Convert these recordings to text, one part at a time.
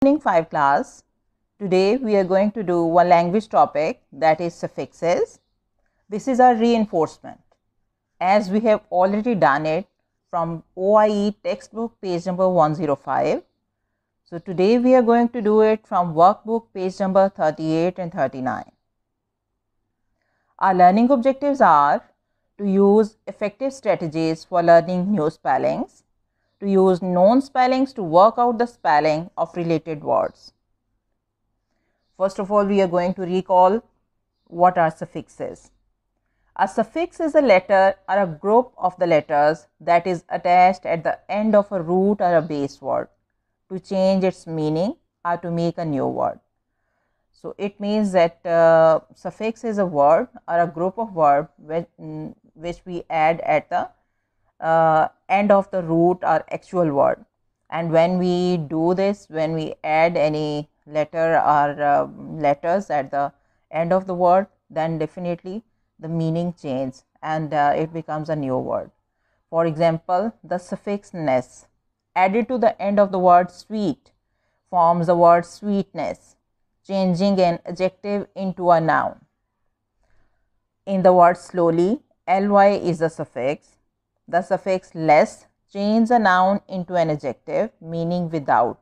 Evening 5 class. Today we are going to do one language topic that is suffixes. This is our reinforcement as we have already done it from OIE textbook page number 105. So today we are going to do it from workbook page number 38 and 39. Our learning objectives are to use effective strategies for learning new spellings, to use known spellings to work out the spelling of related words. First of all, we are going to recall what are suffixes. A suffix is a letter or a group of the letters that is attached at the end of a root or a base word to change its meaning or to make a new word. So, it means that uh, suffix is a word or a group of words which, which we add at the uh, end of the root or actual word. And when we do this, when we add any letter or uh, letters at the end of the word, then definitely the meaning changes and uh, it becomes a new word. For example, the suffix ness added to the end of the word sweet forms the word sweetness, changing an adjective into a noun. In the word slowly, ly is the suffix. The suffix less changes a noun into an adjective meaning without.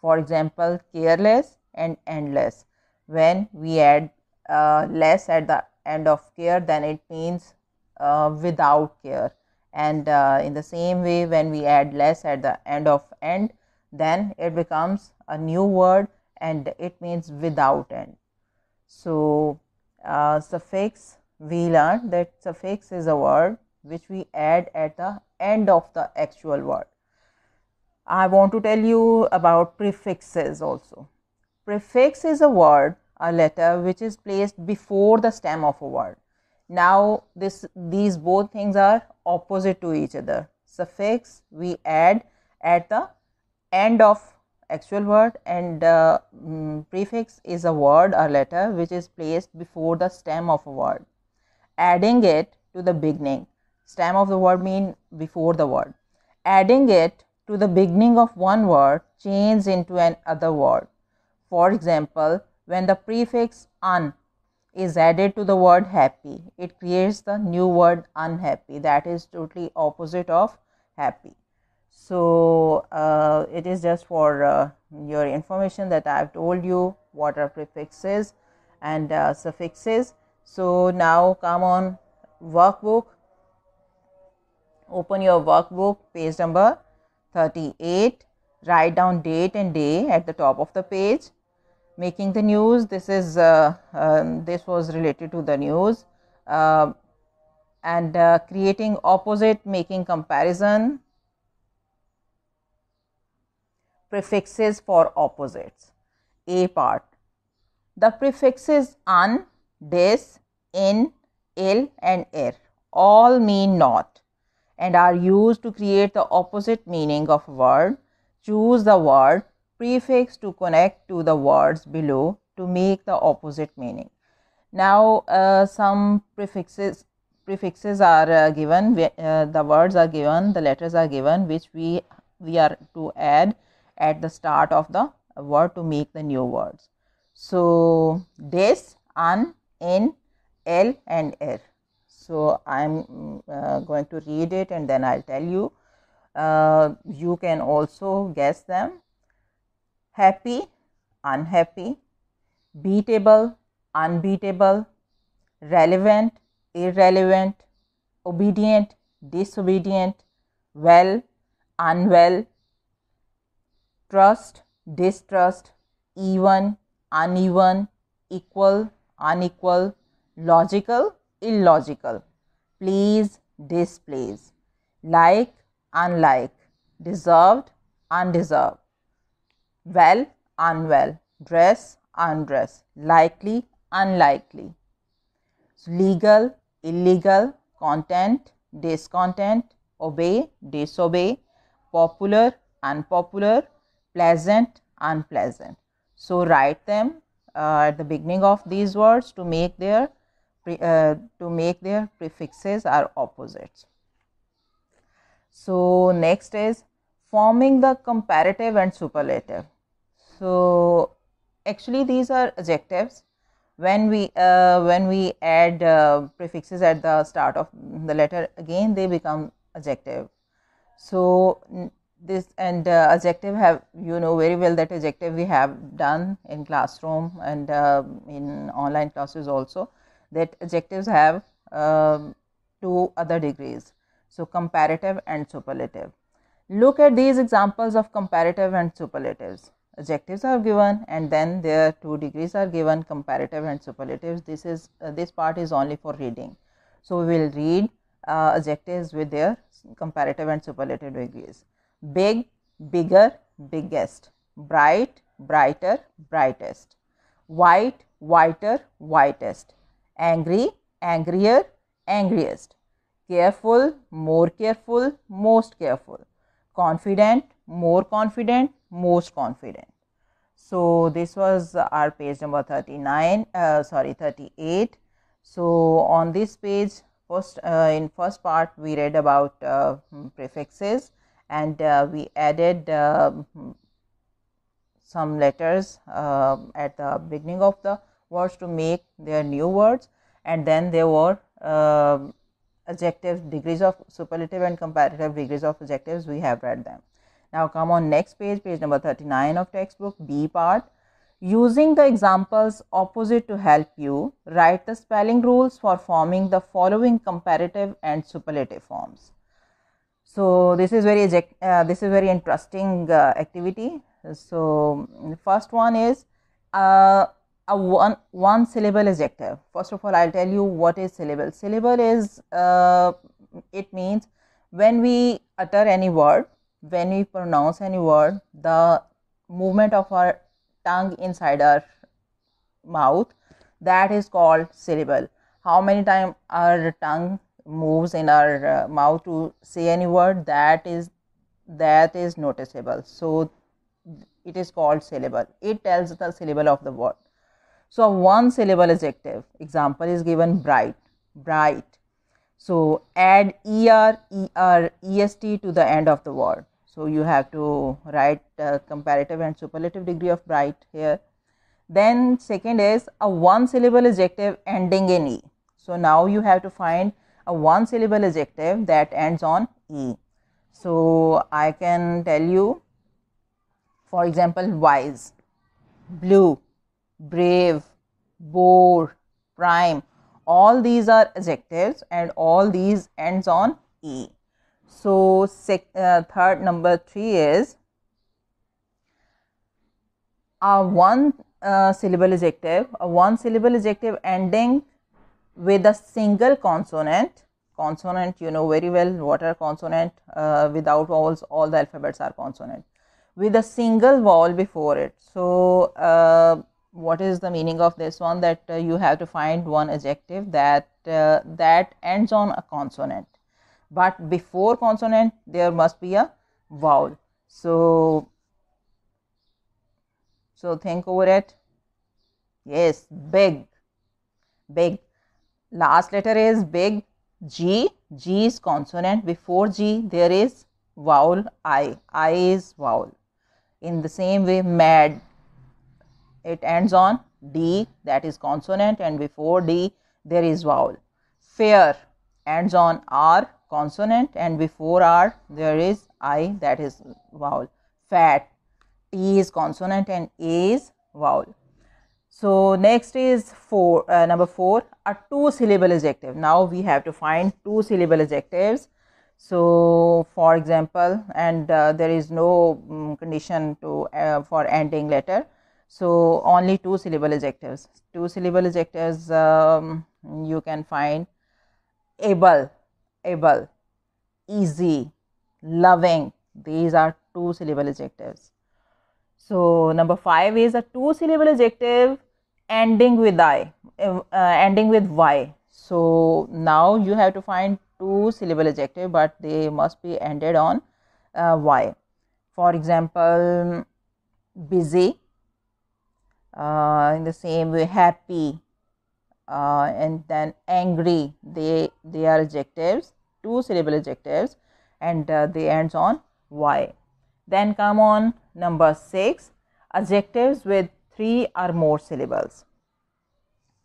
For example, careless and endless. When we add uh, less at the end of care then it means uh, without care and uh, in the same way when we add less at the end of end then it becomes a new word and it means without end so uh, suffix we learned that suffix is a word which we add at the end of the actual word i want to tell you about prefixes also prefix is a word a letter which is placed before the stem of a word. Now, this these both things are opposite to each other. Suffix we add at the end of actual word and uh, um, prefix is a word or letter which is placed before the stem of a word. Adding it to the beginning, stem of the word mean before the word. Adding it to the beginning of one word changes into an other word. For example, when the prefix un is added to the word happy, it creates the new word unhappy that is totally opposite of happy. So, uh, it is just for uh, your information that I have told you what are prefixes and uh, suffixes. So, now come on workbook, open your workbook page number 38, write down date and day at the top of the page. Making the news this is uh, um, this was related to the news. Uh, and uh, creating opposite making comparison. Prefixes for opposites. A part. The prefixes un des in il and er. All mean not and are used to create the opposite meaning of a word choose the word prefix to connect to the words below to make the opposite meaning. Now, uh, some prefixes prefixes are uh, given, uh, the words are given, the letters are given which we, we are to add at the start of the word to make the new words. So, des, un, in, l and er. So, I am uh, going to read it and then I will tell you. Uh, you can also guess them happy, unhappy, beatable, unbeatable, relevant, irrelevant, obedient, disobedient, well, unwell, trust, distrust, even, uneven, equal, unequal, logical, illogical, please, displease, like, unlike, deserved, undeserved. Well, unwell, dress, undress, likely, unlikely, legal, illegal, content, discontent, obey, disobey, popular, unpopular, pleasant, unpleasant. So, write them uh, at the beginning of these words to make their uh, to make their prefixes are opposites. So, next is forming the comparative and superlative. so actually these are adjectives when we uh, when we add uh, prefixes at the start of the letter again they become adjective so this and uh, adjective have you know very well that adjective we have done in classroom and uh, in online classes also that adjectives have um, two other degrees. So comparative and superlative. Look at these examples of comparative and superlatives. Adjectives are given and then their two degrees are given comparative and superlatives. This is uh, this part is only for reading. So we will read uh, adjectives with their comparative and superlative degrees. Big bigger biggest. Bright brighter brightest. White whiter whitest angry angrier angriest. Careful more careful most careful. Confident more confident most confident. So this was our page number 39 uh, sorry 38 so on this page first uh, in first part we read about uh, prefixes and uh, we added uh, some letters uh, at the beginning of the words to make their new words and then there were adjectives degrees of superlative and comparative degrees of adjectives we have read them now come on next page, page number 39 of textbook, B part. Using the examples opposite to help you, write the spelling rules for forming the following comparative and superlative forms. So this is very uh, this is very interesting uh, activity. So first one is uh, a one one syllable adjective. First of all, I'll tell you what is syllable. Syllable is uh, it means when we utter any word when we pronounce any word, the movement of our tongue inside our mouth that is called syllable. How many times our tongue moves in our uh, mouth to say any word that is that is noticeable. So it is called syllable. It tells the syllable of the word. So one syllable adjective example is given bright, bright. So add er, er, est to the end of the word. So, you have to write comparative and superlative degree of bright here. Then second is a one syllable adjective ending in E. So, now you have to find a one syllable adjective that ends on E. So, I can tell you for example, wise, blue, brave, bold, prime all these are adjectives and all these ends on E. So, sec, uh, third number 3 is a one uh, syllable adjective, a one syllable adjective ending with a single consonant. Consonant, you know very well what are consonant uh, without vowels, all the alphabets are consonant with a single vowel before it. So, uh, what is the meaning of this one that uh, you have to find one adjective that uh, that ends on a consonant but before consonant there must be a vowel. So, so think over it. Yes, big, big. Last letter is big. G. G is consonant. Before G there is vowel I. I is vowel. In the same way, mad. It ends on D that is consonant and before D there is vowel. Fair ends on R consonant and before R there is I that is vowel. Fat, T is consonant and A is vowel. So, next is four, uh, number 4 a two syllable adjective. Now, we have to find two syllable adjectives. So, for example, and uh, there is no um, condition to uh, for ending letter. So, only two syllable adjectives. Two syllable adjectives um, you can find able able, easy, loving. These are two syllable adjectives. So, number 5 is a two syllable adjective ending with I, uh, ending with Y. So, now you have to find two syllable adjective, but they must be ended on uh, Y. For example, busy, uh, in the same way, happy, uh, and then angry. They they are adjectives two syllable adjectives and uh, they ends on y. Then come on number 6 adjectives with three or more syllables.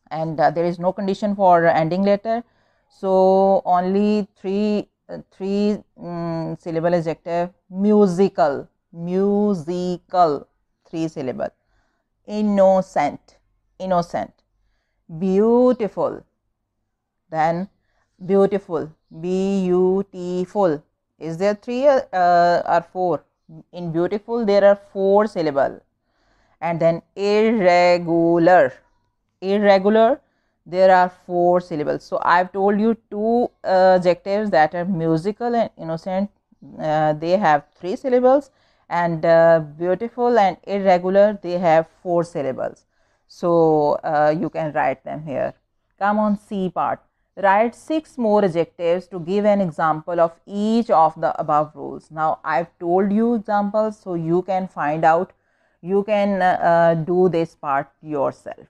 And uh, there is no condition for ending letter. So only three uh, three um, syllable adjective musical musical three syllable innocent innocent beautiful then beautiful beautiful is there three uh, or four? In beautiful there are four syllable. And then irregular. Irregular there are four syllables. So i've told you two uh, adjectives that are musical and innocent. Uh, they have three syllables and uh, beautiful and irregular they have four syllables. So uh, you can write them here. Come on c part. Write six more adjectives to give an example of each of the above rules. Now i've told you examples so you can find out. You can uh, uh, do this part yourself.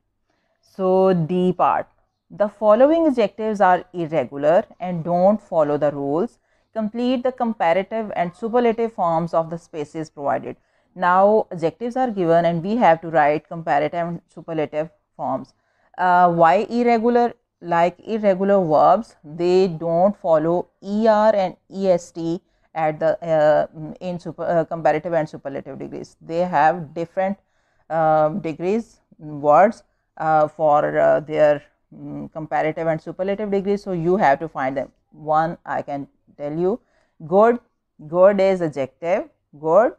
So d part. The following adjectives are irregular and don't follow the rules complete the comparative and superlative forms of the spaces provided. Now adjectives are given and we have to write comparative and superlative forms. Uh, why irregular? Like irregular verbs they don't follow er and est at the uh, in super, uh, comparative and superlative degrees. They have different uh, degrees words uh, for uh, their um, comparative and superlative degrees. So you have to find them. One i can tell you good good is adjective good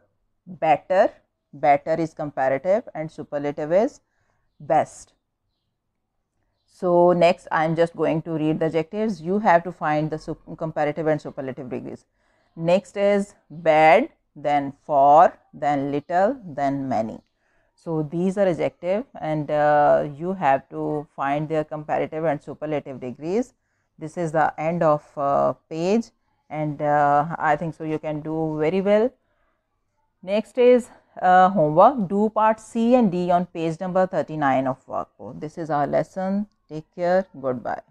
better better is comparative and superlative is best so, next I am just going to read the adjectives. You have to find the comparative and superlative degrees. Next is bad, then for, then little, then many. So, these are adjective and uh, you have to find their comparative and superlative degrees. This is the end of uh, page and uh, I think so you can do very well. Next is uh, homework. Do part C and D on page number 39 of workbook. This is our lesson. Take care. Goodbye.